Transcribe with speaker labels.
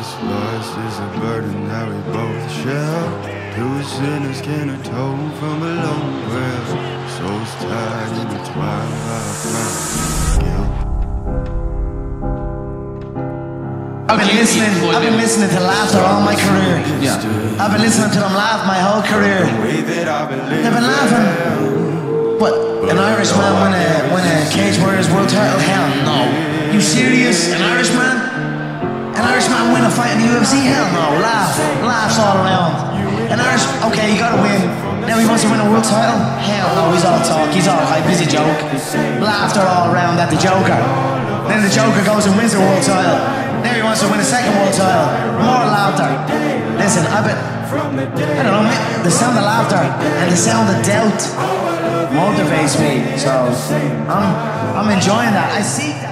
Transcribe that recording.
Speaker 1: This lust is a burden that we both share. Two sinners can atone from a long prayer. Souls tied in the twilight guilt.
Speaker 2: I've been listening. I've been listening to laughter all my career.
Speaker 3: Yeah.
Speaker 2: I've been listening to them laugh my whole career.
Speaker 1: Way that I've been living.
Speaker 2: They've been laughing. What? An Irishman win a win a Cage Warriors World Title? Hell no. You serious? An Irishman? UFC? Hell no. Laugh. Laughs all around. An Irish. Okay, you gotta win. Now he wants to win a world title? Hell no. He's all talk. He's all hype. He's a joke. Laughter all around at the Joker. Then the Joker goes and wins the world title. Now he wants to win a second world title. More laughter. Listen, I've been. I don't know, the sound of laughter and the sound of doubt motivates me. So I'm, I'm enjoying that. I see that.